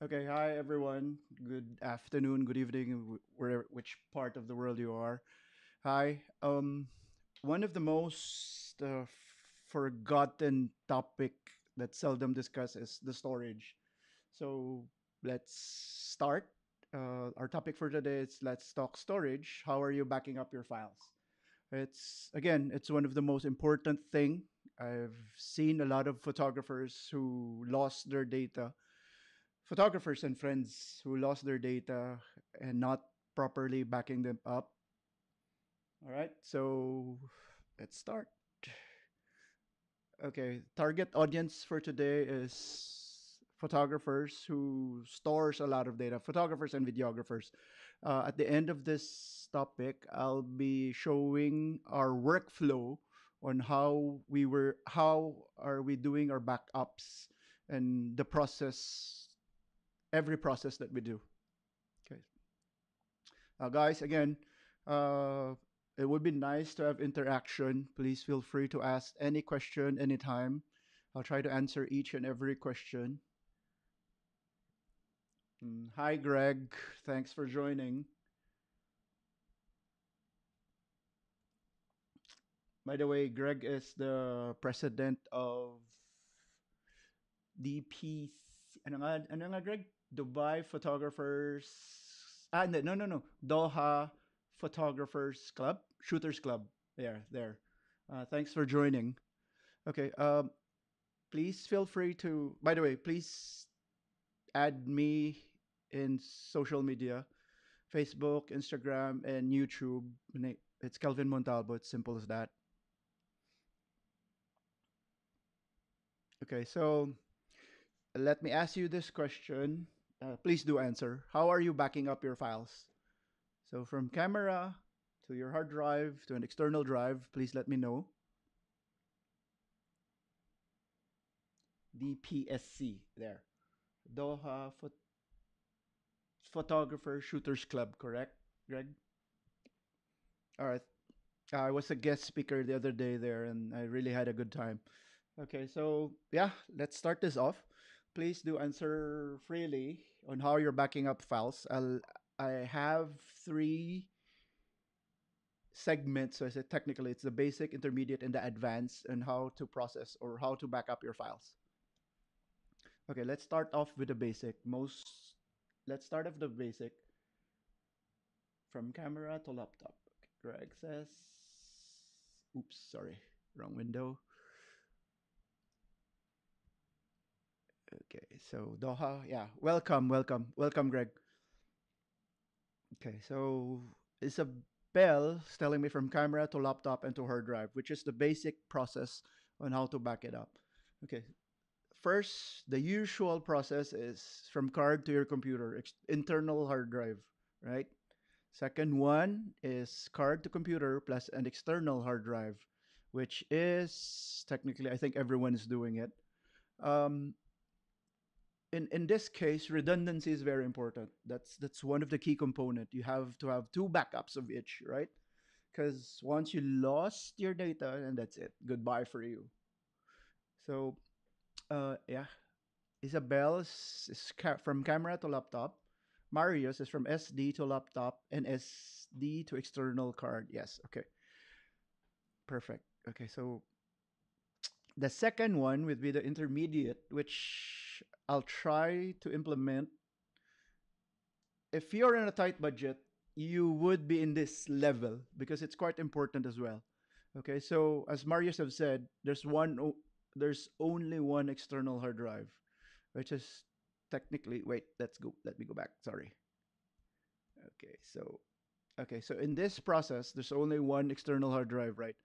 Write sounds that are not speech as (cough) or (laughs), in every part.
Okay, hi everyone. Good afternoon, good evening, where which part of the world you are. Hi. Um, one of the most uh, forgotten topic that seldom discussed is the storage. So let's start. Uh, our topic for today is let's talk storage. How are you backing up your files? It's again, it's one of the most important thing. I've seen a lot of photographers who lost their data photographers and friends who lost their data and not properly backing them up. All right, so let's start. Okay, target audience for today is photographers who stores a lot of data, photographers and videographers. Uh, at the end of this topic, I'll be showing our workflow on how we were, how are we doing our backups and the process every process that we do. Okay. Now, guys, again, uh, it would be nice to have interaction. Please feel free to ask any question anytime. I'll try to answer each and every question. Mm, Hi, Greg. Thanks for joining. By the way, Greg is the president of DP. Ano nga, ano nga, Greg? Dubai Photographers. Ah, no, no, no. Doha Photographers Club, Shooters Club. There, there. Uh, thanks for joining. Okay. Um, please feel free to. By the way, please add me in social media, Facebook, Instagram, and YouTube. It's Kelvin Montalbo. It's simple as that. Okay, so let me ask you this question uh, please do answer. How are you backing up your files? So from camera to your hard drive to an external drive, please let me know. DPSC there. Doha Phot Photographer Shooters Club, correct, Greg? All right. I was a guest speaker the other day there and I really had a good time. Okay, so yeah, let's start this off please do answer freely on how you're backing up files. I'll, I have three segments. So I said technically it's the basic, intermediate, and the advanced and how to process or how to back up your files. Okay, let's start off with the basic. Most let's start off the basic. From camera to laptop. Greg says oops, sorry, wrong window. Okay, so Doha, yeah, welcome, welcome, welcome, Greg. Okay, so Isabel is telling me from camera to laptop and to hard drive, which is the basic process on how to back it up. Okay, first, the usual process is from card to your computer, internal hard drive, right? Second one is card to computer plus an external hard drive, which is technically, I think everyone is doing it. Um, in in this case redundancy is very important. That's that's one of the key component. You have to have two backups of each right? Because once you lost your data and that's it. Goodbye for you. So uh yeah. Isabel is, is ca- from camera to laptop. Marius is from sd to laptop and sd to external card. Yes okay. Perfect. Okay so the second one would be the intermediate which I'll try to implement. If you're in a tight budget, you would be in this level because it's quite important as well. Okay, so as Marius have said, there's one, there's only one external hard drive, which is technically. Wait, let's go. Let me go back. Sorry. Okay, so, okay, so in this process, there's only one external hard drive, right?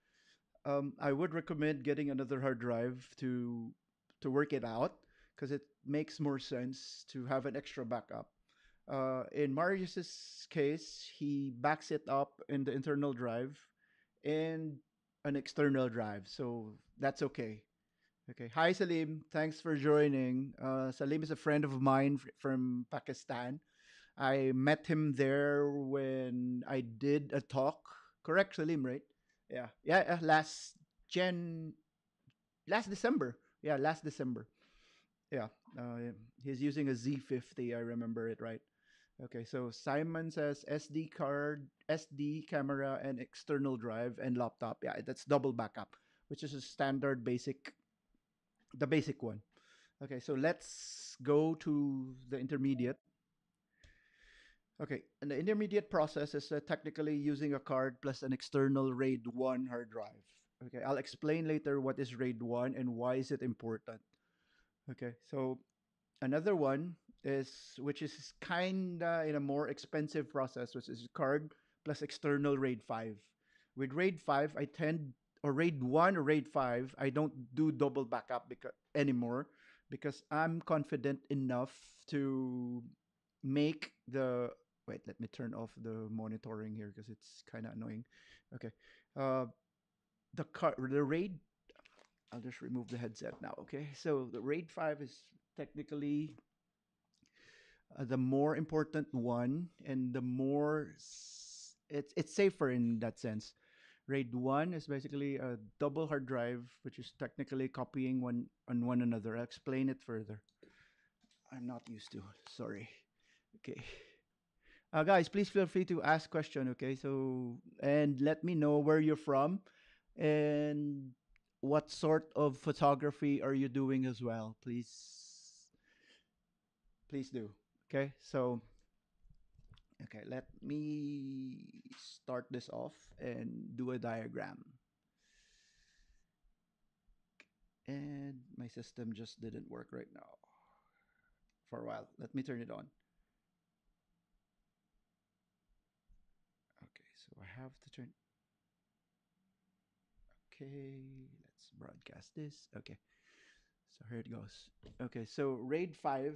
Um, I would recommend getting another hard drive to to work it out because it makes more sense to have an extra backup. Uh, in Marius's case, he backs it up in the internal drive and an external drive, so that's okay. Okay. Hi, Salim. Thanks for joining. Uh, Salim is a friend of mine from Pakistan. I met him there when I did a talk. Correct, Salim, right? Yeah. Yeah. Last Jan, last December. Yeah, last December yeah, uh, he's using a Z50. I remember it right. Okay, so Simon says SD card, SD camera, and external drive and laptop. Yeah, that's double backup, which is a standard basic, the basic one. Okay, so let's go to the intermediate. Okay, and the intermediate process is uh, technically using a card plus an external RAID 1 hard drive. Okay, I'll explain later what is RAID 1 and why is it important. Okay, so another one is which is kinda in a more expensive process, which is card plus external RAID 5. With RAID 5, I tend or RAID 1 or RAID 5, I don't do double backup because anymore because I'm confident enough to make the wait let me turn off the monitoring here because it's kind of annoying okay uh the car the raid i'll just remove the headset now okay? So the raid 5 is technically uh, the more important one and the more it's it's safer in that sense. Raid 1 is basically a double hard drive which is technically copying one on one another. I'll explain it further. I'm not used to sorry. Okay. Uh, guys please feel free to ask question okay? So and let me know where you're from. And what sort of photography are you doing as well? Please please do. Okay so okay let me start this off and do a diagram. And my system just didn't work right now for a while. Let me turn it on. Okay so i have to turn okay broadcast this? Okay. So here it goes. Okay so raid 5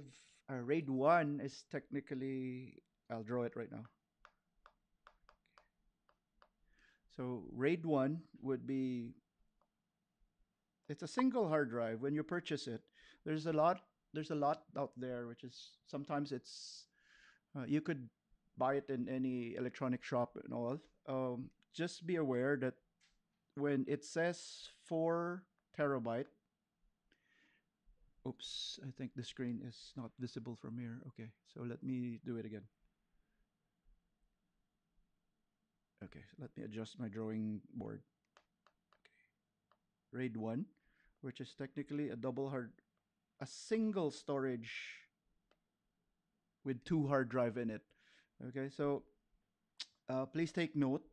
uh, raid 1 is technically i'll draw it right now. So raid 1 would be it's a single hard drive. When you purchase it there's a lot there's a lot out there which is sometimes it's uh, you could buy it in any electronic shop and all. Um, just be aware that when it says 4 terabyte. Oops i think the screen is not visible from here. Okay so let me do it again. Okay let me adjust my drawing board. Okay. Raid 1 which is technically a double hard a single storage with two hard drive in it. Okay so uh, please take note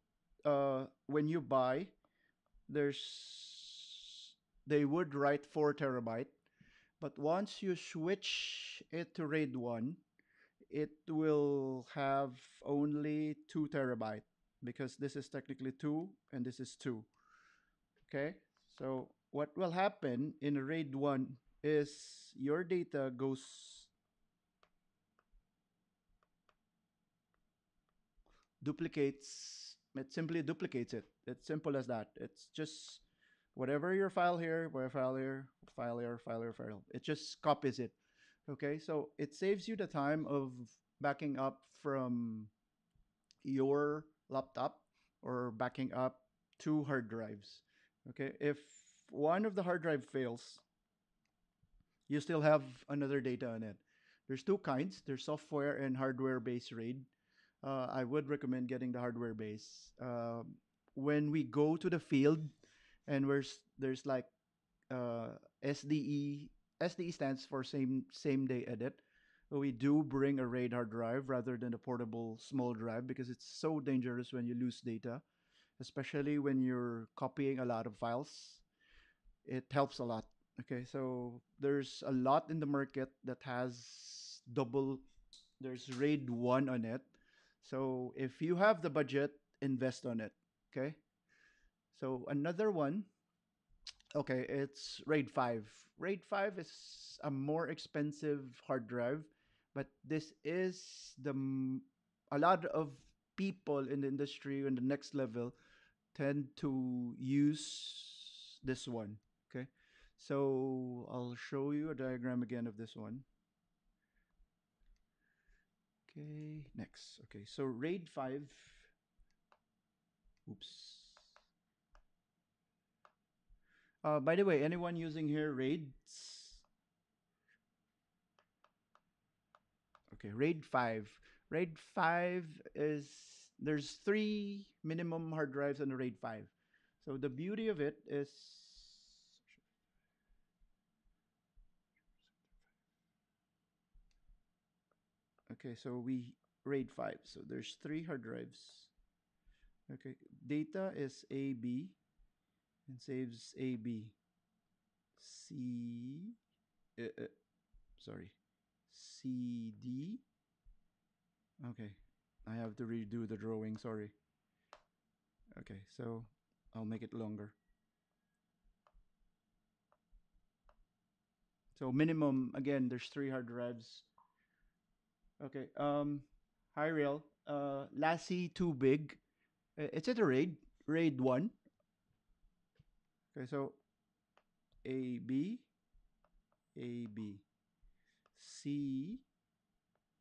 uh, when you buy there's they would write 4 terabyte but once you switch it to raid 1 it will have only 2 terabyte because this is technically 2 and this is 2 okay? So what will happen in raid 1 is your data goes duplicates it simply duplicates it. It's simple as that. It's just whatever your file here where file here file here file here file it just copies it okay? So it saves you the time of backing up from your laptop or backing up two hard drives okay? If one of the hard drive fails you still have another data on it. There's two kinds. There's software and hardware based raid. Uh, I would recommend getting the hardware base. Um, when we go to the field, and there's there's like uh, SDE. SDE stands for same same day edit. We do bring a RAID hard drive rather than a portable small drive because it's so dangerous when you lose data, especially when you're copying a lot of files. It helps a lot. Okay, so there's a lot in the market that has double. There's RAID one on it so if you have the budget, invest on it. Okay. So another one, okay, it's RAID 5. RAID 5 is a more expensive hard drive, but this is the a lot of people in the industry in the next level tend to use this one. Okay. So I'll show you a diagram again of this one. Okay, next. Okay, so RAID 5. Oops. Uh, by the way, anyone using here RAIDs? Okay, RAID 5. RAID 5 is there's three minimum hard drives on the RAID 5. So the beauty of it is Okay, so we RAID 5. So there's three hard drives. Okay, data is AB and saves AB. C uh, uh, sorry. CD. Okay. I have to redo the drawing, sorry. Okay, so I'll make it longer. So minimum again, there's three hard drives. Okay. Um, hi real. Uh, Lassie too big. Uh, It's at a raid. Raid one. Okay, so A B A B C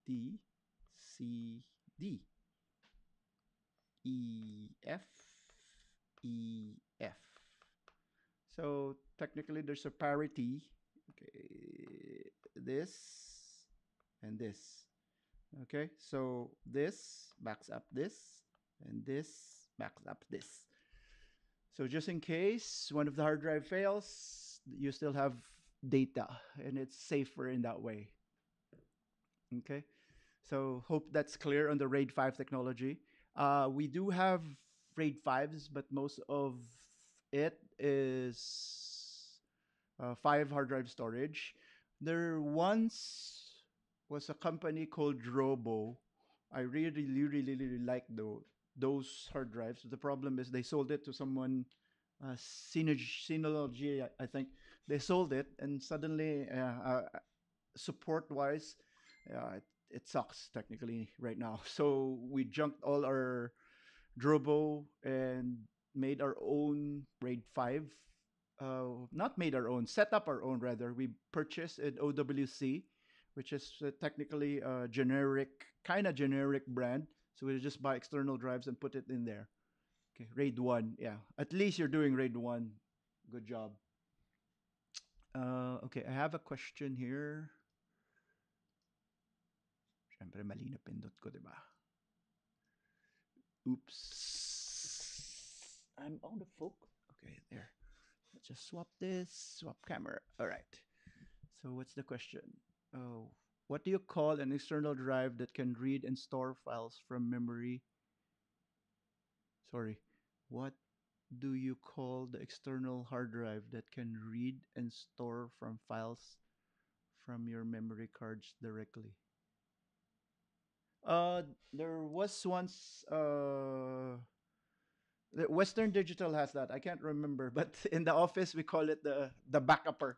D C D E F E F. So technically there's a parity. Okay, this and this. Okay, so this backs up this and this backs up this. So just in case one of the hard drive fails, you still have data and it's safer in that way. Okay, so hope that's clear on the RAID 5 technology. Uh, we do have RAID 5s, but most of it is uh, five hard drive storage. There once was a company called Drobo. I really, really, really, really like tho- those hard drives. The problem is they sold it to someone, uh, Synology, I, think. They sold it, and suddenly, uh, uh, support wise, uh, it, it sucks technically right now. (laughs) So we junked all our Drobo and made our own RAID 5. Uh, not made our own, set up our own rather. We purchased an OWC, which is technically a generic, kind of generic brand. So we just buy external drives and put it in there. Okay, RAID 1, yeah. At least you're doing RAID 1. Good job. Uh, okay, I have a question here. Siyempre, pindot ko, di ba? Oops. I'm on the focus. Okay, there. Let's just swap this, swap camera. All right. So what's the question? Oh, what do you call an external drive that can read and store files from memory? Sorry. What do you call the external hard drive that can read and store from files from your memory cards directly? Uh, there was once uh, Western Digital has that. I can't remember, but (laughs) in the office we call it the the backupper.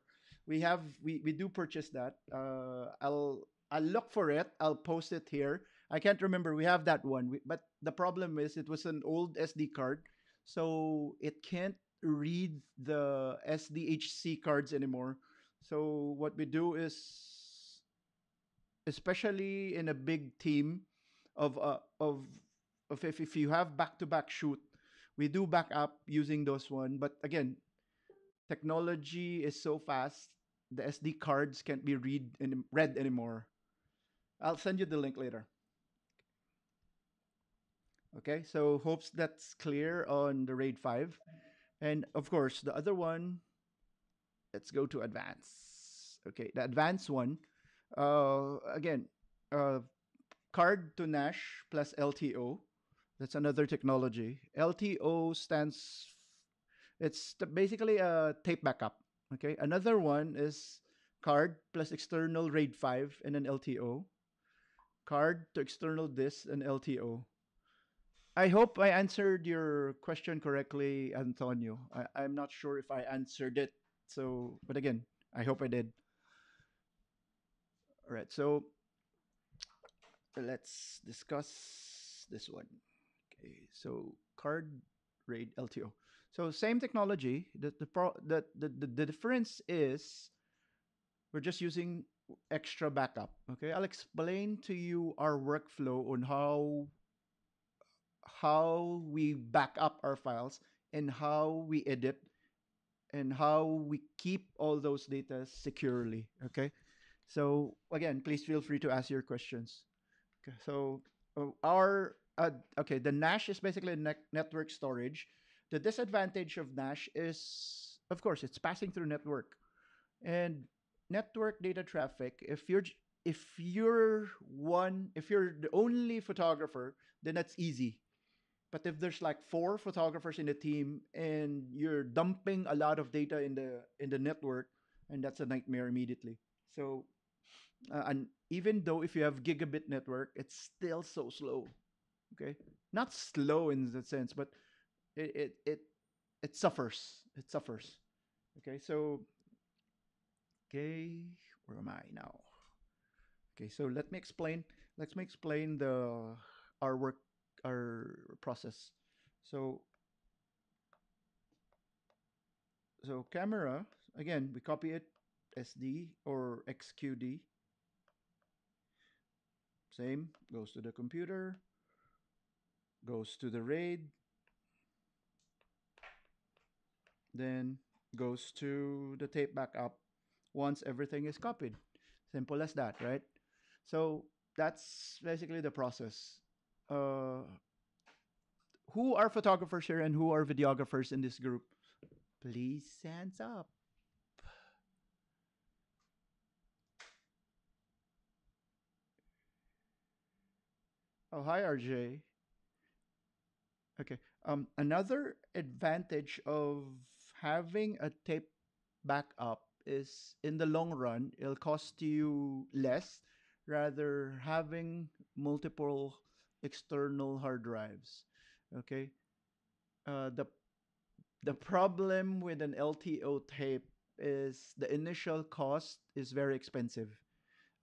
We have we we do purchase that. Uh, I'll I'll look for it. I'll post it here. I can't remember. We have that one, we, but the problem is it was an old SD card, so it can't read the SDHC cards anymore. So what we do is especially in a big team of uh, of of if, if you have back to back shoot we do back up using those one but again technology is so fast the sd cards can't be read and read anymore i'll send you the link later okay so hopes that's clear on the raid 5 and of course the other one let's go to advance okay the advanced one uh, again, uh, card to NAS plus LTO. That's another technology. LTO stands. It's basically a tape backup. Okay. Another one is card plus external RAID 5 and an LTO. Card to external disk and LTO. I hope I answered your question correctly, Antonio. I, I'm not sure if I answered it. So, but again, I hope I did. All right, so let's discuss this one. Okay, so card RAID LTO. So same technology. The the pro the, the, the, difference is we're just using extra backup. Okay, I'll explain to you our workflow on how how we back up our files and how we edit and how we keep all those data securely. Okay So again, please feel free to ask your questions. Okay, so uh, our uh, okay, the NAS is basically ne- network storage. The disadvantage of NAS is, of course, it's passing through network, and network data traffic. If you're if you're one, if you're the only photographer, then that's easy. But if there's like four photographers in the team and you're dumping a lot of data in the in the network, and that's a nightmare immediately. So uh, and even though if you have gigabit network, it's still so slow. Okay, not slow in that sense, but it it it, it suffers. It suffers. Okay, so okay, where am I now? Okay, so let me explain. Let me explain the our work our process. So so camera again we copy it SD or XQD same goes to the computer goes to the RAID then goes to the tape backup once everything is copied. Simple as that right? So that's basically the process. Uh, who are photographers here and who are videographers in this group? Please hands up. Oh hi rj okay um another advantage of having a tape backup is in the long run it'll cost you less rather having multiple external hard drives okay uh, the the problem with an LTO tape is the initial cost is very expensive.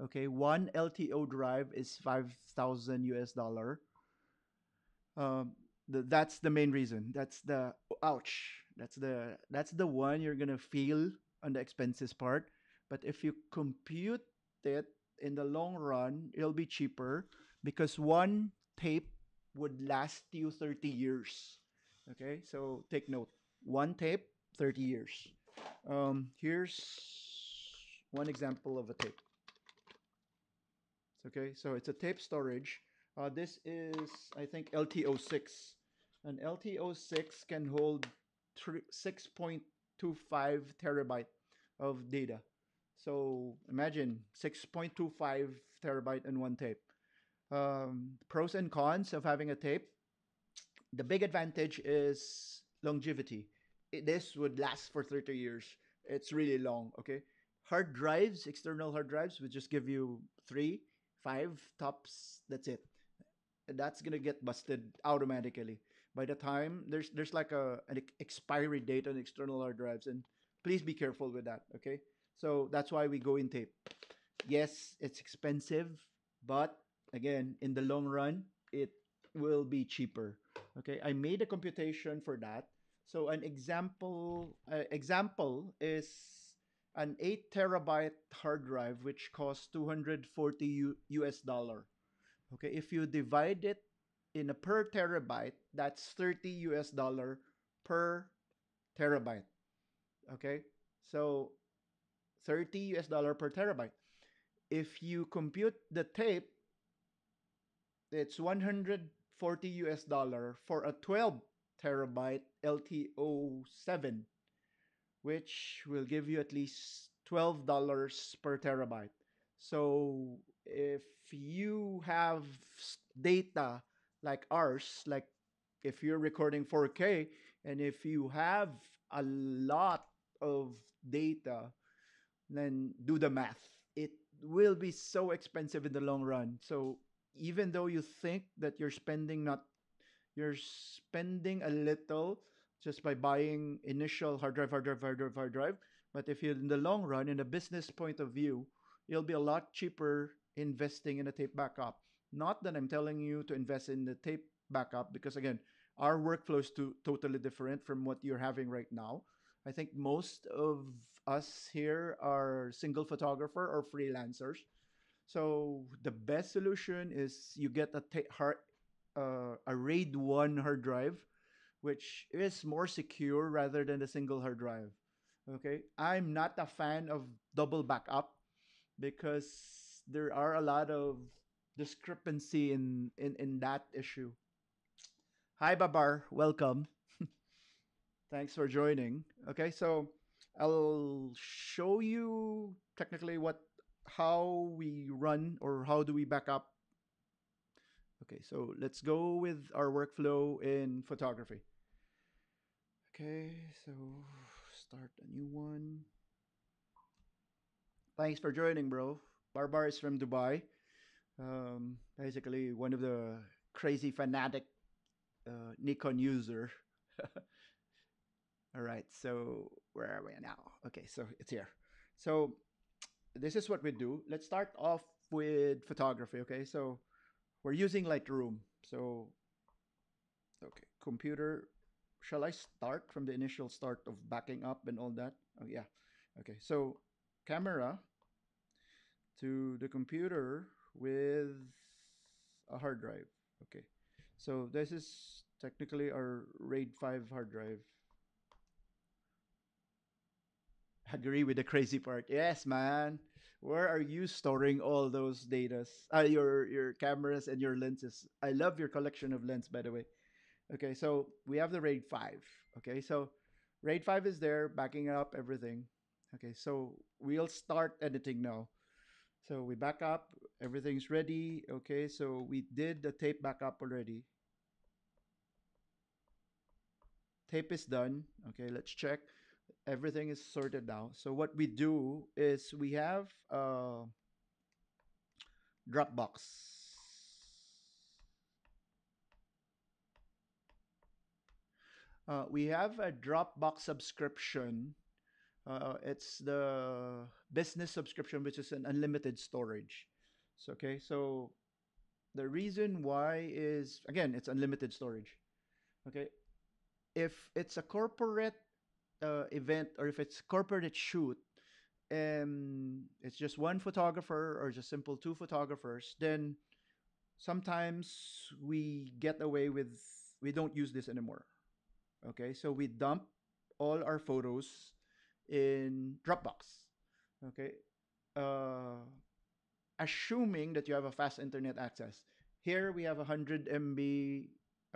Okay, one LTO drive is five thousand US dollar. Um, th- that's the main reason. That's the ouch. That's the that's the one you're gonna feel on the expenses part. But if you compute it in the long run, it'll be cheaper because one tape would last you 30 years. Okay, so take note. One tape, 30 years. Um, here's one example of a tape. Okay, so it's a tape storage. Uh, this is, I think, LTO6. An LTO6 can hold 6.25 terabyte of data. So imagine 6.25 terabyte in one tape. Um, pros and cons of having a tape. The big advantage is longevity. It, this would last for 30 years. It's really long, okay? Hard drives, external hard drives, would just give you three, five tops. That's it. That's gonna get busted automatically. By the time there's there's like a an expiry date on external hard drives, and please be careful with that. Okay, so that's why we go in tape. Yes, it's expensive, but again, in the long run, it will be cheaper. Okay, I made a computation for that. So an example uh, example is an 8 terabyte hard drive which costs 240 U- US dollar. Okay, if you divide it in a per terabyte, that's 30 US dollar per terabyte. Okay? So 30 US dollar per terabyte. If you compute the tape, it's 140 US dollar for a 12 terabyte LTO7, which will give you at least $12 per terabyte. So if you have data like ours, like if you're recording 4K and if you have a lot of data, then do the math. It will be so expensive in the long run. So even though you think that you're spending not you're spending a little just by buying initial hard drive, hard drive, hard drive, hard drive. But if you're in the long run, in a business point of view, it'll be a lot cheaper investing in a tape backup. Not that I'm telling you to invest in the tape backup because again, our workflow is to, totally different from what you're having right now. I think most of us here are single photographer or freelancers. So the best solution is you get a hard, uh, a RAID one hard drive, which is more secure rather than a single hard drive. Okay, I'm not a fan of double backup because there are a lot of discrepancy in in in that issue. Hi, Babar. Welcome. (laughs) Thanks for joining. Okay, so I'll show you technically what how we run or how do we back up. Okay, so let's go with our workflow in photography. Okay, so start a new one. Thanks for joining, bro. Babar is from Dubai. Um, basically, one of the crazy fanatic uh, Nikon user. (laughs) All right, so where are we now? Okay, so it's here. So this is what we do. Let's start off with photography. Okay, so we're using Lightroom. So okay, computer. Shall I start from the initial start of backing up and all that? Oh yeah. Okay, so camera to the computer with a hard drive. Okay, so this is technically our RAID 5 hard drive. Agree with the crazy part. Yes, man. Where are you storing all those data? Uh, your your cameras and your lenses. I love your collection of lens, by the way. Okay, so we have the RAID 5. Okay, so RAID 5 is there, backing up everything. Okay, so we'll start editing now. So we back up, everything's ready. Okay, so we did the tape backup already. Tape is done. Okay, let's check. Everything is sorted now. So what we do is we have uh, Dropbox. Uh, we have a Dropbox subscription. Uh, it's the business subscription, which is an unlimited storage. So, okay, so the reason why is again, it's unlimited storage. Okay, if it's a corporate uh, event or if it's corporate shoot, and it's just one photographer or just simple two photographers, then sometimes we get away with we don't use this anymore. Okay, so we dump all our photos in Dropbox. Okay, uh, assuming that you have a fast internet access. Here we have 100 MB,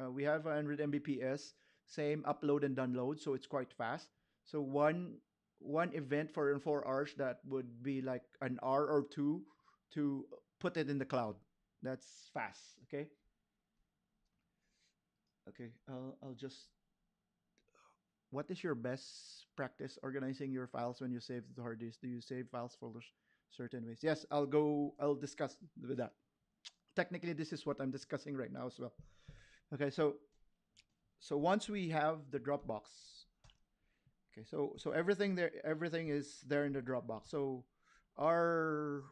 uh, we have 100 Mbps, same upload and download, so it's quite fast. So one one event for in four hours that would be like an hour or two to put it in the cloud. That's fast. Okay. Okay. I'll I'll just. What is your best practice organizing your files when you save the hard disk? Do you save files folders certain ways? Yes, I'll go. I'll discuss with that. Technically, this is what I'm discussing right now as well. Okay, so so once we have the Dropbox, okay, so so everything there, everything is there in the Dropbox. So our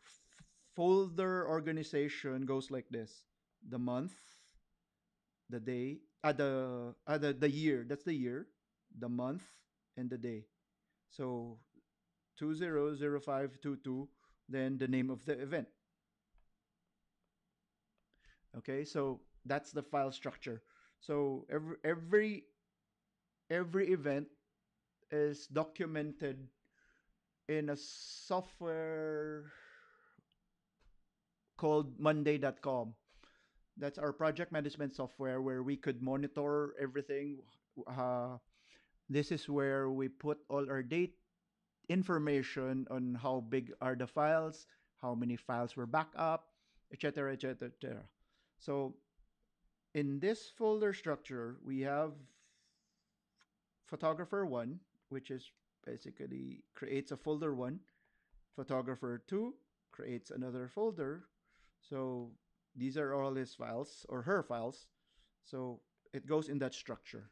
folder organization goes like this: the month, the day, uh, the uh, the the year. That's the year, the month, and the day. So two zero zero five two two. Then the name of the event. Okay, so that's the file structure. So every every every event is documented in a software called monday.com. That's our project management software where we could monitor everything. Uh, this is where we put all our date information on how big are the files, how many files were backed up, etc., etc., etc. So in this folder structure, we have photographer one, which is basically creates a folder one. Photographer two creates another folder. So these are all his files or her files. So it goes in that structure.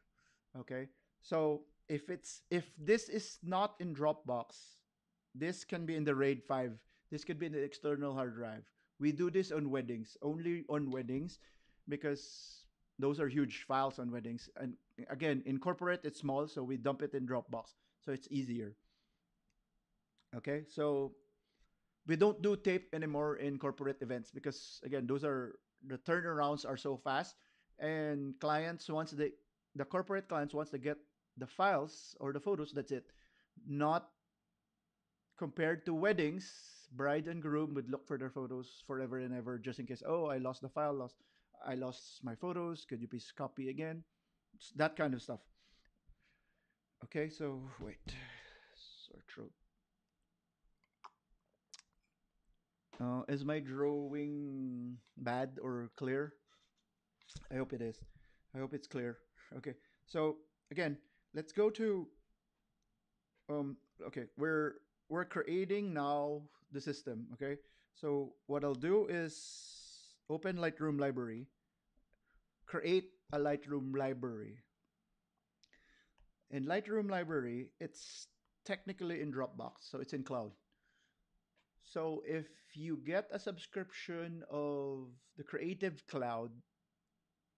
Okay. So if it's if this is not in Dropbox, this can be in the RAID 5. This could be in the external hard drive. We do this on weddings, only on weddings, because those are huge files on weddings. And again, in corporate, it's small, so we dump it in Dropbox, so it's easier. Okay, so we don't do tape anymore in corporate events because again, those are the turnarounds are so fast, and clients once they the corporate clients once they get the files or the photos, that's it. Not compared to weddings, bride and groom would look for their photos forever and ever just in case, oh, I lost the file, lost I lost my photos. Could you please copy again? It's that kind of stuff. Okay, so wait. Sore throat. Uh, is my drawing bad or clear? I hope it is. I hope it's clear. Okay, so again, let's go to. Um. Okay, we're we're creating now the system. Okay, so what I'll do is open Lightroom library. Create a Lightroom library. In Lightroom library, it's technically in Dropbox, so it's in cloud. So if you get a subscription of the Creative Cloud,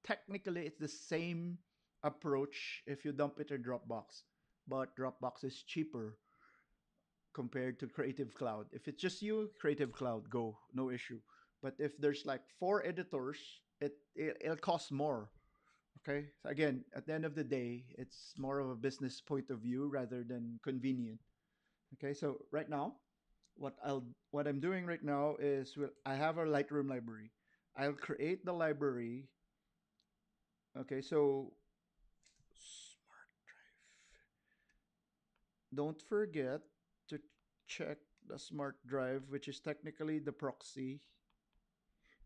technically it's the same approach if you dump it in Dropbox, but Dropbox is cheaper compared to Creative Cloud. If it's just you, Creative Cloud, go, no issue. But if there's like four editors, it, it it'll cost more. Okay. So again, at the end of the day, it's more of a business point of view rather than convenient. Okay. So right now, what I'll what I'm doing right now is well, I have a Lightroom library. I'll create the library. Okay, so smart drive. Don't forget to check the smart drive, which is technically the proxy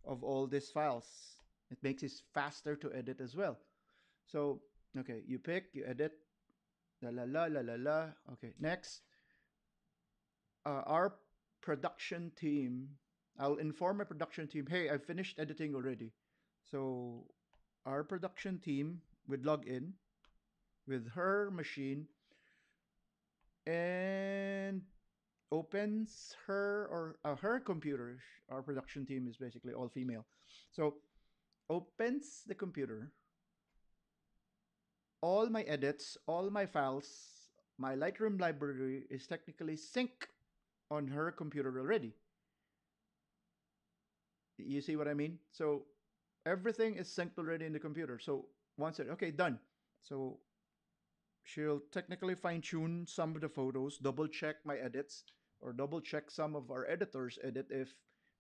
of all these files. It makes it faster to edit as well. So, okay, you pick, you edit, la la la la la la. Okay, next uh, our production team, I'll inform my production team, hey, I finished editing already. So our production team would log in with her machine and opens her or uh, her computer. Our production team is basically all female. So opens the computer. All my edits, all my files, my Lightroom library is technically sync on her computer already. You see what I mean? So everything is synced already in the computer. So once it okay, done. So she'll technically fine tune some of the photos, double check my edits, or double check some of our editors' edit if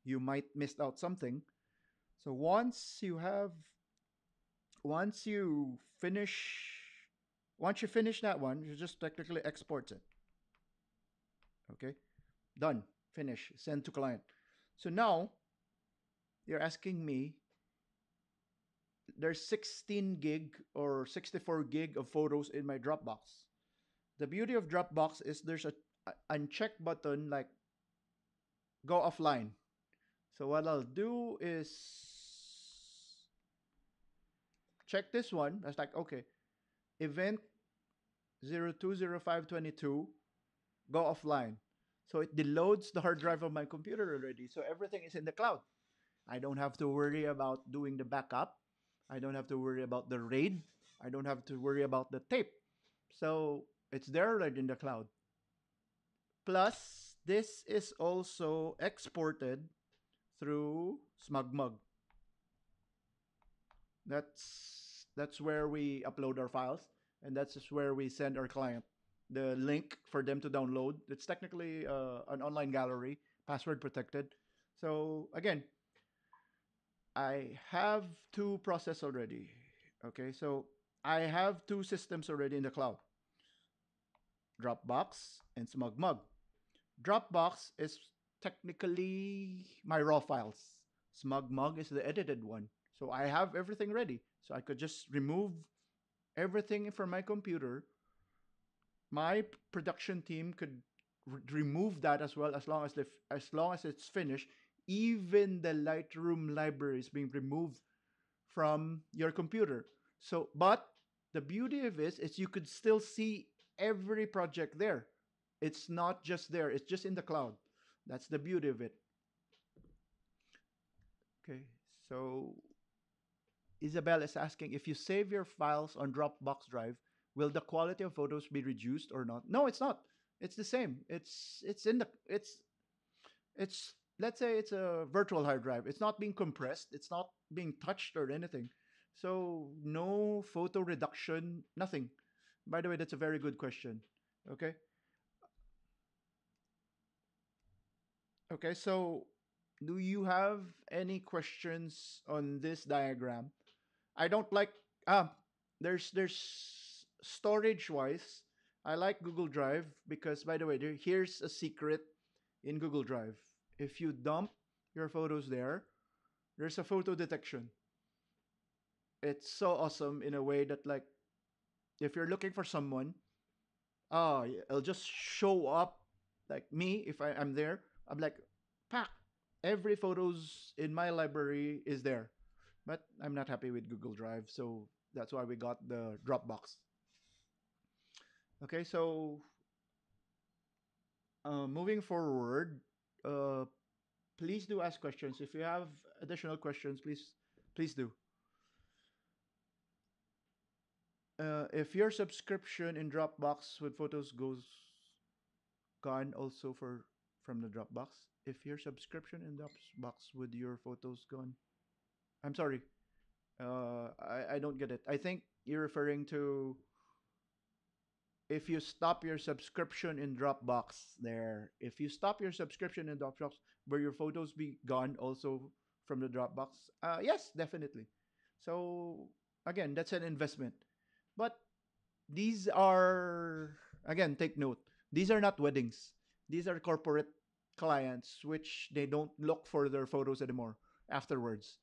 you might missed out something. So once you have once you finish once you finish that one, you just technically export it. Okay? Done. Finish. Send to client. So now you're asking me there's 16 gig or 64 gig of photos in my Dropbox. The beauty of Dropbox is there's a, a uncheck button like go offline. So what I'll do is check this one. That's like okay, event 020522 go offline. So it deloads the hard drive of my computer already. So everything is in the cloud. I don't have to worry about doing the backup. I don't have to worry about the RAID. I don't have to worry about the tape. So it's there right in the cloud. Plus, this is also exported through SmugMug. That's that's where we upload our files, and that's where we send our client the link for them to download. It's technically uh, an online gallery, password protected. So again, I have two process already. Okay, so I have two systems already in the cloud. Dropbox and SmugMug. Dropbox is technically my raw files. SmugMug is the edited one. So I have everything ready. So I could just remove everything from my computer. My production team could remove that as well as long as as long as it's finished even the Lightroom library is being removed from your computer. So, but the beauty of this is you could still see every project there. It's not just there, it's just in the cloud. That's the beauty of it. Okay, so Isabel is asking if you save your files on Dropbox Drive, will the quality of photos be reduced or not? No, it's not. It's the same. It's it's in the it's it's let's say it's a virtual hard drive. It's not being compressed. It's not being touched or anything. So no photo reduction, nothing. By the way, that's a very good question. Okay. Okay, so do you have any questions on this diagram? I don't like ah there's there's storage wise. I like Google Drive because by the way, there, here's a secret in Google Drive. If you dump your photos there, there's a photo detection. It's so awesome in a way that like if you're looking for someone, ah, it'll just show up like me if I, I'm there. I'm like, pack. Every photos in my library is there, but I'm not happy with Google Drive, so that's why we got the Dropbox. Okay, so uh, moving forward, uh, please do ask questions. If you have additional questions, please please do. Uh, if your subscription in Dropbox with photos goes gone also for from the Dropbox, if your subscription in Dropbox with your photos gone, I'm sorry, uh, I I don't get it. I think you're referring to if you stop your subscription in Dropbox there, if you stop your subscription in Dropbox, will your photos be gone also from the Dropbox? Uh, yes, definitely. So again, that's an investment. But these are again, take note. These are not weddings. These are corporate clients which they don't look for their photos anymore afterwards.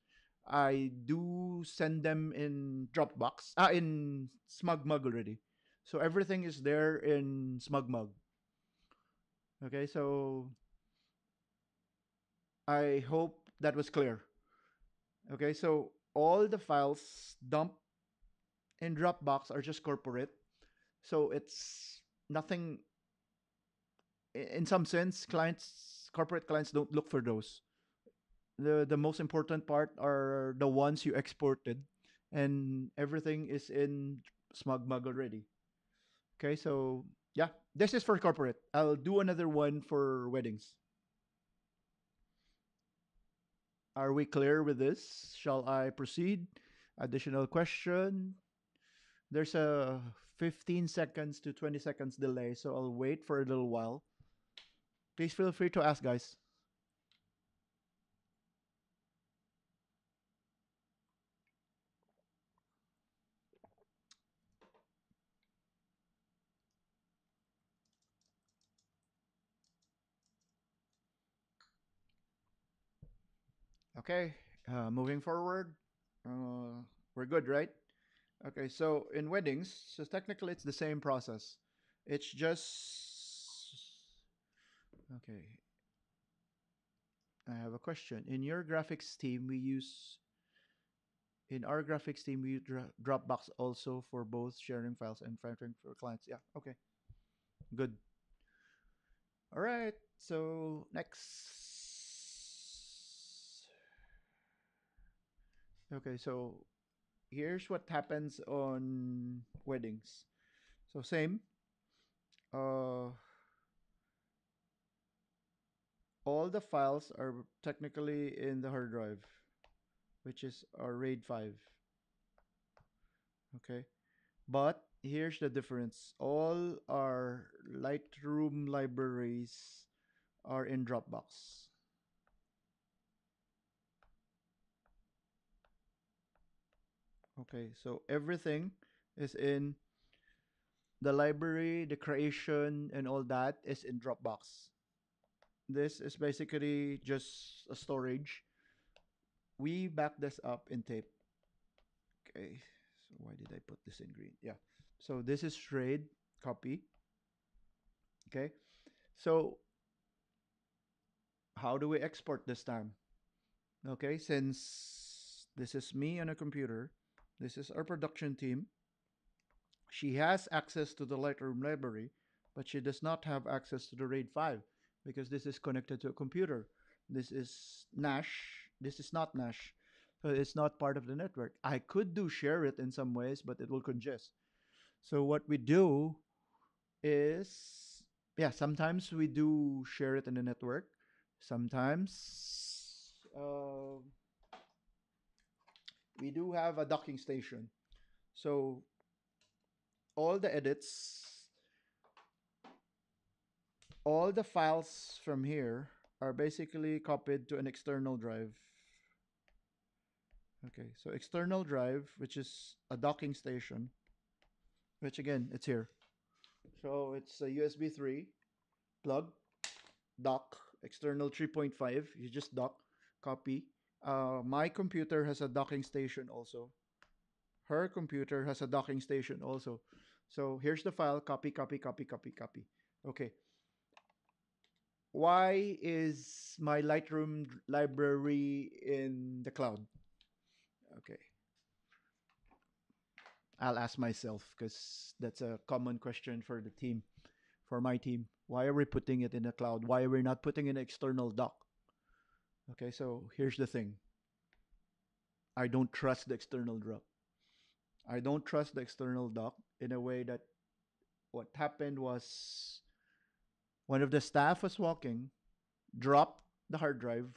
I do send them in Dropbox, ah, in SmugMug already. So everything is there in SmugMug. Okay, so I hope that was clear. Okay, so all the files dumped in Dropbox are just corporate. So it's nothing in some sense clients corporate clients don't look for those. The the most important part are the ones you exported and everything is in SmugMug already. Okay, so yeah, this is for corporate. I'll do another one for weddings. Are we clear with this? Shall I proceed? Additional question? There's a 15 seconds to 20 seconds delay, so I'll wait for a little while. Please feel free to ask, guys. Okay, uh, moving forward. Uh, we're good, right? Okay, so in weddings, so technically it's the same process. It's just okay. I have a question. In your graphics team, we use in our graphics team we use Dro- Dropbox also for both sharing files and filtering for clients. Yeah, okay, good. All right. So next. Okay, so here's what happens on weddings. So same. Uh, all the files are technically in the hard drive, which is our RAID 5. Okay. But here's the difference. All our Lightroom libraries are in Dropbox. Okay, so everything is in the library, the creation, and all that is in Dropbox. This is basically just a storage. We back this up in tape. Okay, so why did I put this in green? Yeah, so this is RAID copy. Okay, so how do we export this time? Okay, since this is me on a computer, this is our production team. She has access to the Lightroom library, but she does not have access to the RAID 5 because this is connected to a computer. This is NAS. This is not NAS. So it's not part of the network. I could do share it in some ways, but it will congest. So what we do is, yeah, sometimes we do share it in the network. Sometimes uh, we do have a docking station. So all the edits, all the files from here are basically copied to an external drive. Okay, so external drive, which is a docking station, which again, it's here. So it's a USB 3 plug, dock, external 3.5. You just dock, copy. Uh, my computer has a docking station also. Her computer has a docking station also. So here's the file, copy, copy, copy, copy, copy. Okay. Why is my Lightroom library in the cloud? Okay. I'll ask myself because that's a common question for the team, for my team. Why are we putting it in the cloud? Why are we not putting an external dock? Okay, so here's the thing. I don't trust the external dock. I don't trust the external dock in a way that what happened was one of the staff was walking, dropped the hard drive.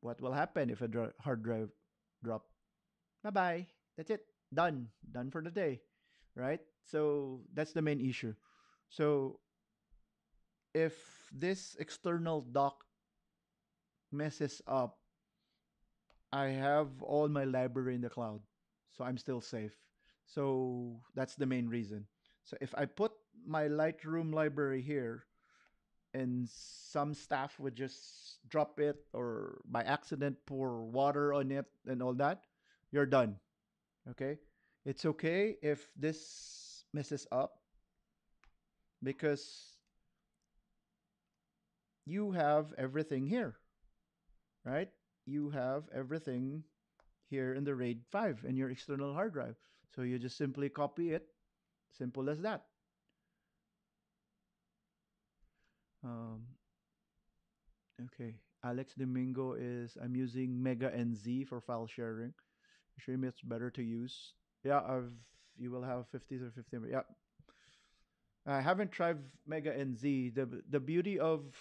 What will happen if a hard drive drop? Bye bye. That's it. Done. Done for the day. Right? So that's the main issue. So if this external dock messes up, I have all my library in the cloud. So I'm still safe. So that's the main reason. So if I put my Lightroom library here and some staff would just drop it or by accident pour water on it and all that, you're done. Okay? It's okay if this messes up because you have everything here, right? You have everything here in the RAID 5 in your external hard drive. So you just simply copy it. Simple as that. Um, okay. Alex Domingo is I'm using Mega NZ for file sharing. I'm Sure, it's better to use. Yeah, I've you will have 50 or 50. Yeah. I haven't tried Mega NZ. The the beauty of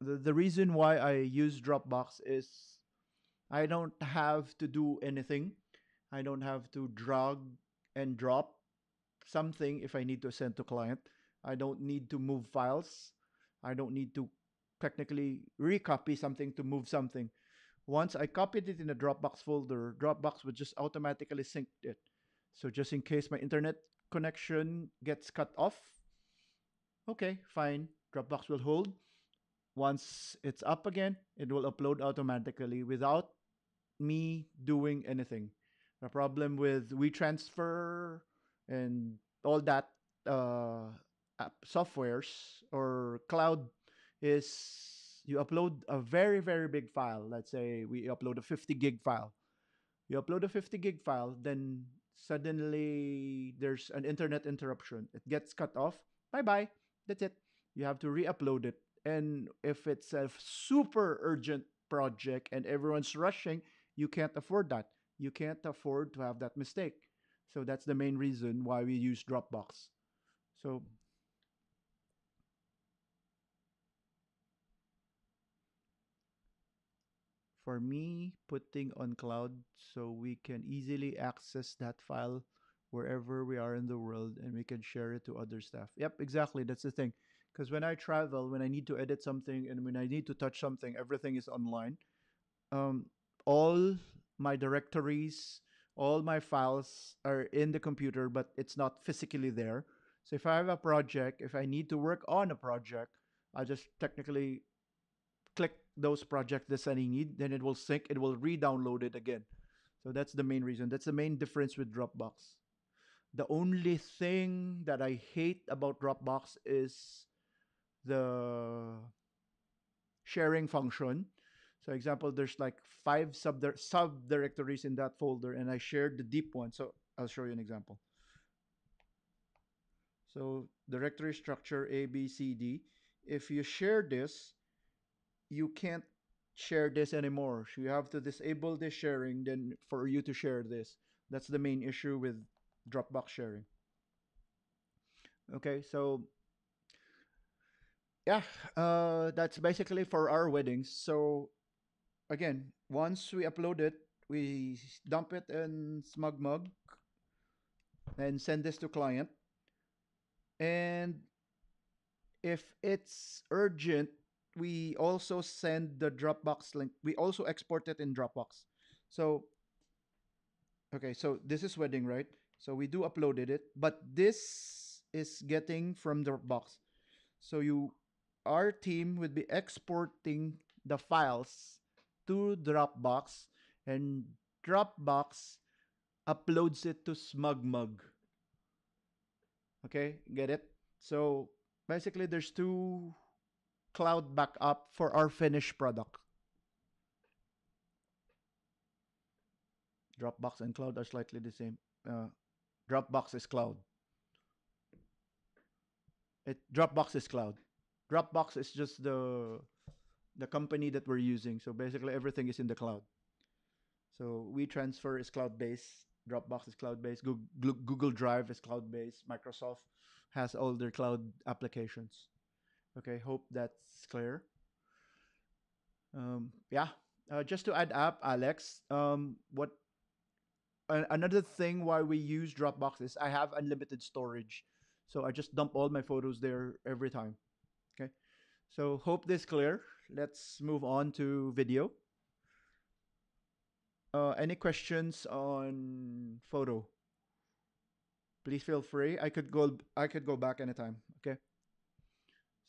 the, the reason why I use Dropbox is I don't have to do anything. I don't have to drag and drop something if I need to send to client. I don't need to move files. I don't need to technically recopy something to move something. Once I copied it in a Dropbox folder, Dropbox would just automatically sync it. So just in case my internet connection gets cut off, okay, fine. Dropbox will hold. Once it's up again, it will upload automatically without me doing anything. The problem with WeTransfer and all that uh, softwares or cloud is you upload a very very big file. Let's say we upload a 50 gig file. You upload a 50 gig file, then suddenly there's an internet interruption. It gets cut off. Bye bye. That's it. You have to re-upload it. And if it's a super urgent project and everyone's rushing, you can't afford that. You can't afford to have that mistake. So that's the main reason why we use Dropbox. So for me, putting on cloud so we can easily access that file wherever we are in the world and we can share it to other staff. Yep, exactly. That's the thing. Because when I travel, when I need to edit something and when I need to touch something, everything is online. Um, all my directories, all my files are in the computer, but it's not physically there. So if I have a project, if I need to work on a project, I just technically click those projects that I need, then it will sync, it will re-download it again. So that's the main reason. That's the main difference with Dropbox. The only thing that I hate about Dropbox is the sharing function. So example, there's like five sub subdirectories in that folder and I shared the deep one. So I'll show you an example. So directory structure A, B, C, D. If you share this, you can't share this anymore. So you have to disable this sharing then for you to share this. That's the main issue with Dropbox sharing. Okay, so yeah, uh, that's basically for our weddings. So again, once we upload it, we dump it in SmugMug and send this to client. And if it's urgent, we also send the Dropbox link. We also export it in Dropbox. So, okay, so this is wedding, right? So we do uploaded it, but this is getting from Dropbox. So you, our team would be exporting the files to Dropbox, and Dropbox uploads it to SmugMug. Okay, get it? So basically, there's two cloud backup for our finished product. Dropbox and cloud are slightly the same. Uh, Dropbox is cloud. It Dropbox is cloud. Dropbox is just the the company that we're using. So basically everything is in the cloud. So WeTransfer is cloud based. Dropbox is cloud based. Google, Google Drive is cloud based. Microsoft has all their cloud applications. Okay, hope that's clear. Um, yeah, uh, just to add up, Alex, um, what another thing why we use Dropbox is I have unlimited storage, so I just dump all my photos there every time. So hope this clear. Let's move on to video. Uh, any questions on photo? Please feel free. I could go. I could go back anytime. Okay.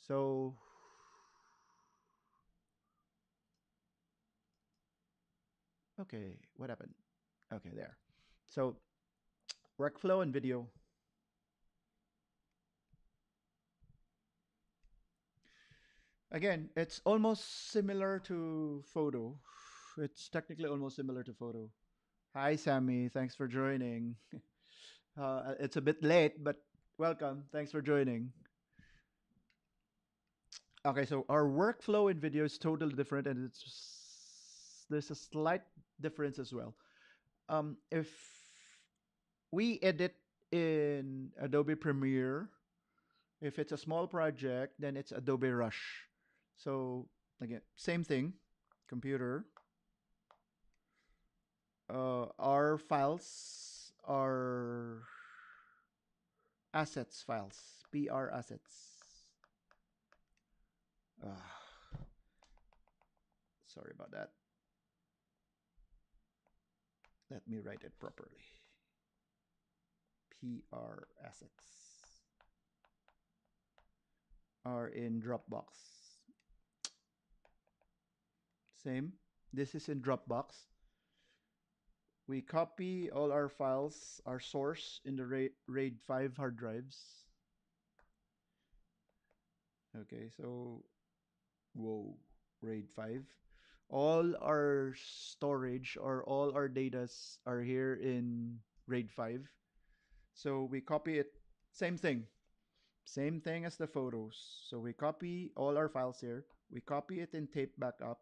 So okay, what happened? Okay, there. So workflow and video. Again, it's almost similar to photo. It's technically almost similar to photo. Hi, Sammy. Thanks for joining. (laughs) Uh, it's a bit late, but welcome. Thanks for joining. Okay, so our workflow in video is totally different, and it's there's a slight difference as well. Um, if we edit in Adobe Premiere. If it's a small project, then it's Adobe Rush. So again, same thing, computer. Uh, our files are assets files, PR assets. Uh, sorry about that. Let me write it properly. PR assets are in Dropbox. Same. This is in Dropbox. We copy all our files, our source in the RAID, RAID 5 hard drives. Okay, so, whoa, RAID 5. All our storage or all our datas are here in RAID 5. So we copy it, same thing. Same thing as the photos. So we copy all our files here. We copy it in tape backup.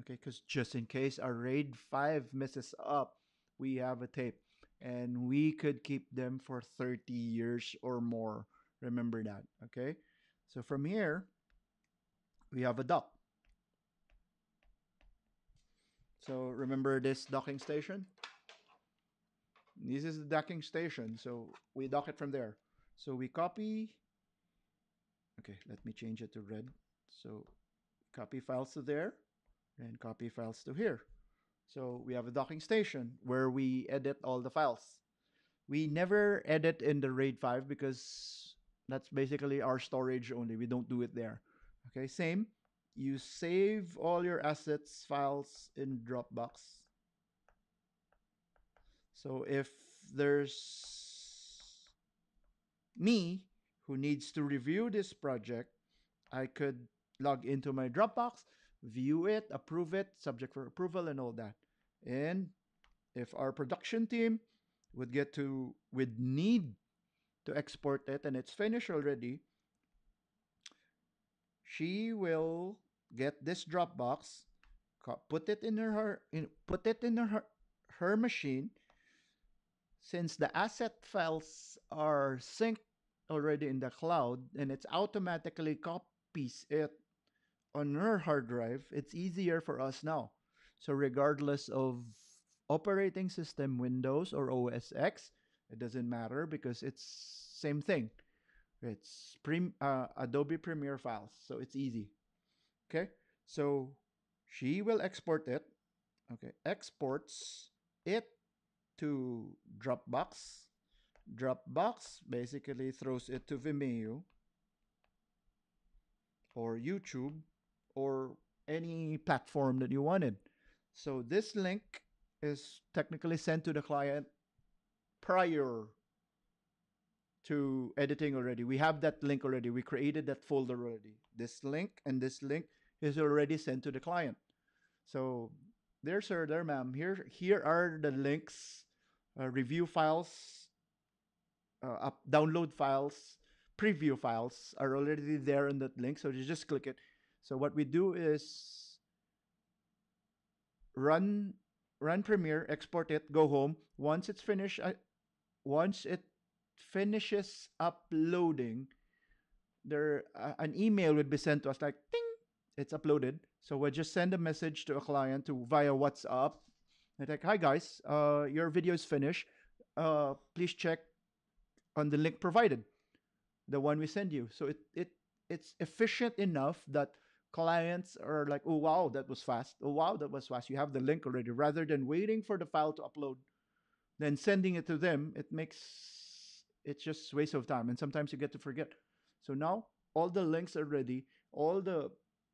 Okay, because just in case our RAID 5 messes up, we have a tape. And we could keep them for 30 years or more. Remember that, okay? So from here, we have a dock. So remember this docking station? This is the docking station, so we dock it from there. So we copy. Okay, let me change it to red. So copy files to there and copy files to here. So we have a docking station where we edit all the files. We never edit in the RAID 5 because that's basically our storage only. We don't do it there. Okay, same. You save all your assets files in Dropbox. So if there's me who needs to review this project, I could log into my Dropbox, view it, approve it, subject for approval, and all that. And if our production team would get to, would need to export it and it's finished already, she will get this Dropbox, put it in her, in, put it in her, her machine, since the asset files are synced already in the cloud and it's automatically copies it on her hard drive, it's easier for us now. So regardless of operating system Windows or OS X, it doesn't matter because it's same thing. It's prim, uh, Adobe Premiere files, so it's easy. Okay, so she will export it. Okay, exports it to Dropbox. Dropbox basically throws it to Vimeo or YouTube or any platform that you wanted. So this link is technically sent to the client prior to editing already. We have that link already. We created that folder already. This link and this link is already sent to the client. So there, sir, there, ma'am. Here, here are the links, uh, review files, uh, up, download files, preview files are already there in that link. So you just click it. So what we do is run run Premiere, export it, go home. Once it's finished, uh, once it finishes uploading, there uh, an email would be sent to us like ding, it's uploaded. So we just send a message to a client to via WhatsApp. And like, hi guys, uh, your video is finished. Uh, please check on the link provided, the one we send you. So it it it's efficient enough that clients are like, oh wow, that was fast. Oh wow, that was fast. You have the link already. Rather than waiting for the file to upload, then sending it to them, it makes it's just waste of time. And sometimes you get to forget. So now all the links are ready, all the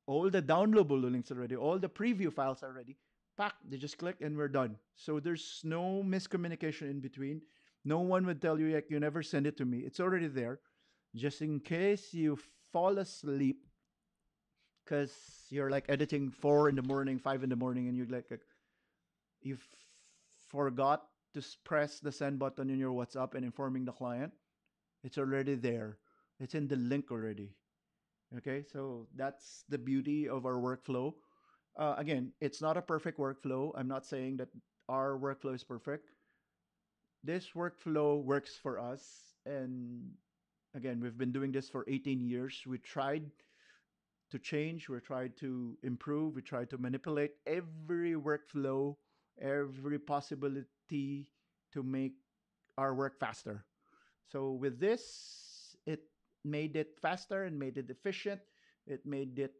all the downloadable links are ready, all the preview files are ready. Pack, they just click and we're done. So there's no miscommunication in between. No one would tell you like you never send it to me. It's already there. Just in case you fall asleep because you're like editing four in the morning, five in the morning, and you're like, uh, you forgot to press the send button in your WhatsApp and informing the client. It's already there. It's in the link already. Okay, so that's the beauty of our workflow. Uh, again, it's not a perfect workflow. I'm not saying that our workflow is perfect. This workflow works for us. And again, we've been doing this for 18 years. We tried to change, we tried to improve, we tried to manipulate every workflow, every possibility to make our work faster. So with this, it made it faster and made it efficient. It made it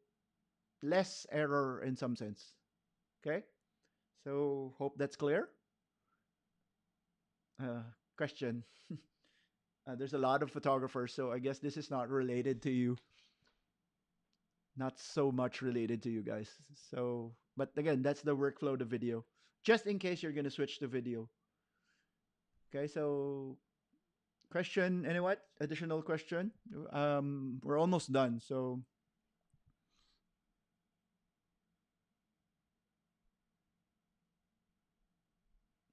less error in some sense. Okay? So hope that's clear. Uh, question. (laughs) uh, there's a lot of photographers, so I guess this is not related to you. Not so much related to you guys. So, but again, that's the workflow the video. Just in case you're going to switch to video. Okay, so question, any what? Additional question? Um, we're almost done, so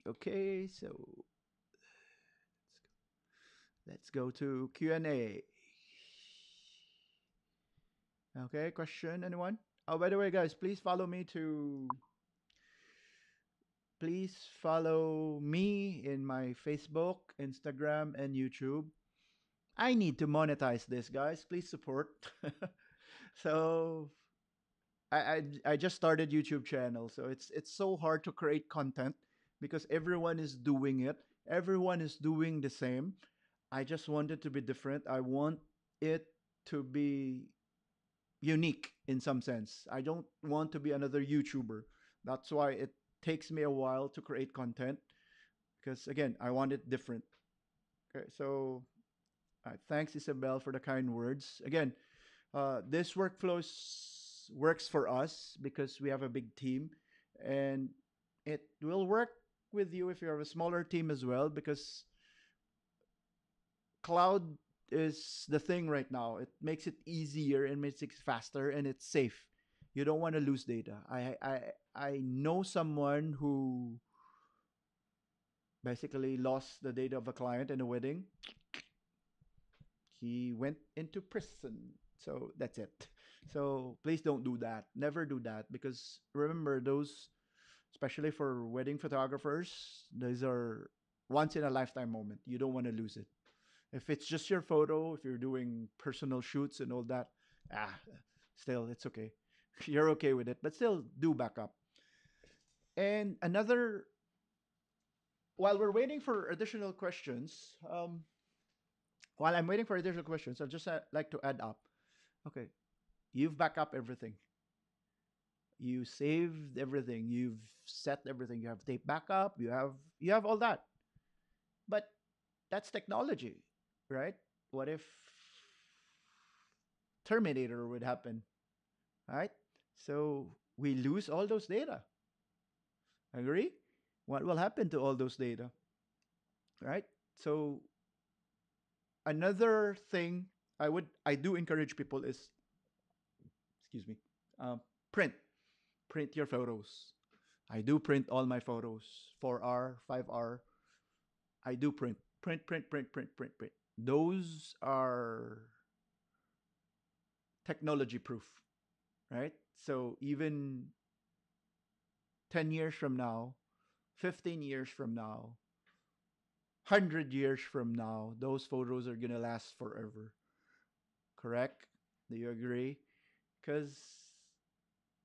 Okay, so let's go to Q&A. Okay, question anyone? Oh, by the way, guys, please follow me to please follow me in my Facebook, Instagram, and YouTube. I need to monetize this, guys. Please support. (laughs) so I, I I just started YouTube channel, so it's it's so hard to create content because everyone is doing it. Everyone is doing the same. I just want it to be different. I want it to be unique in some sense. I don't want to be another YouTuber. That's why it takes me a while to create content because again, I want it different. Okay, so thanks Isabel for the kind words. Again, uh, this workflow works for us because we have a big team and it will work with you if you have a smaller team as well because cloud is the thing right now. It makes it easier and makes it faster and it's safe. You don't want to lose data. I I I know someone who basically lost the data of a client in a wedding. He went into prison. So that's it. So please don't do that. Never do that because remember those especially for wedding photographers, these are once in a lifetime moment. You don't want to lose it. If it's just your photo, if you're doing personal shoots and all that, ah, still it's okay. (laughs) You're okay with it, but still do backup. And another, while we're waiting for additional questions, um, While I'm waiting for additional questions, I'd just uh, like to add up. Okay, you've back up everything. You saved everything. You've set everything. You have tape backup. You have you have all that. But that's technology, right? What if Terminator would happen, right? So we lose all those data. Agree? What will happen to all those data? Right? So another thing I would I do encourage people is excuse me, um, print. Print your photos. I do print all my photos. 4R, 5R. I do print. Print, print, print, print, print, print. Those are technology proof, right? So even 10 years from now, 15 years from now, 100 years from now, those photos are going to last forever. Correct? Do you agree? Because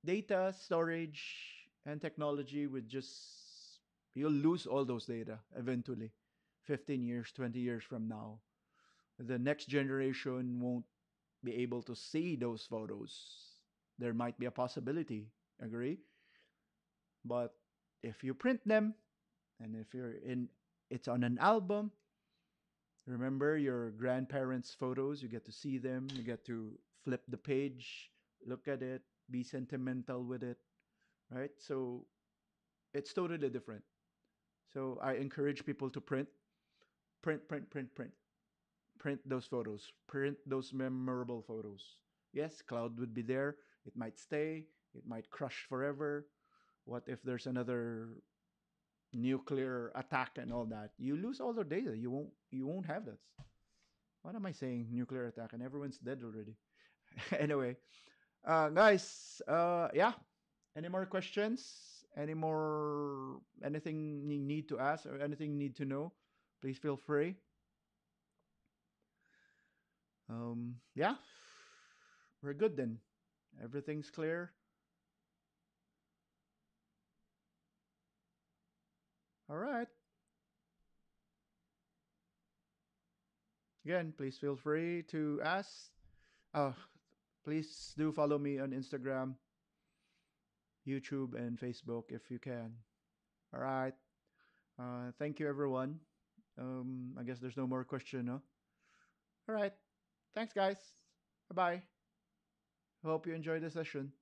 data storage and technology would just, you'll lose all those data eventually. 15 years, 20 years from now. The next generation won't be able to see those photos. There might be a possibility. Agree? But if you print them, and if you're in, it's on an album. Remember your grandparents' photos. You get to see them. You get to flip the page, look at it, be sentimental with it, right? So it's totally different. So I encourage people to print, print, print, print, print, print those photos, print those memorable photos. Yes, cloud would be there. It might stay. It might crush forever. What if there's another nuclear attack and all that? You lose all the data. You won't. You won't have that. What am I saying? Nuclear attack and everyone's dead already. (laughs) anyway, uh, guys. Uh, yeah. Any more questions? Any more? Anything you need to ask or anything you need to know? Please feel free. Um, yeah, we're good then. Everything's clear. All right. Again, please feel free to ask. Uh, please do follow me on Instagram, YouTube, and Facebook if you can. All right. Uh, thank you, everyone. Um, I guess there's no more question, no? All right. Thanks, guys. Bye bye. Hope you enjoyed the session.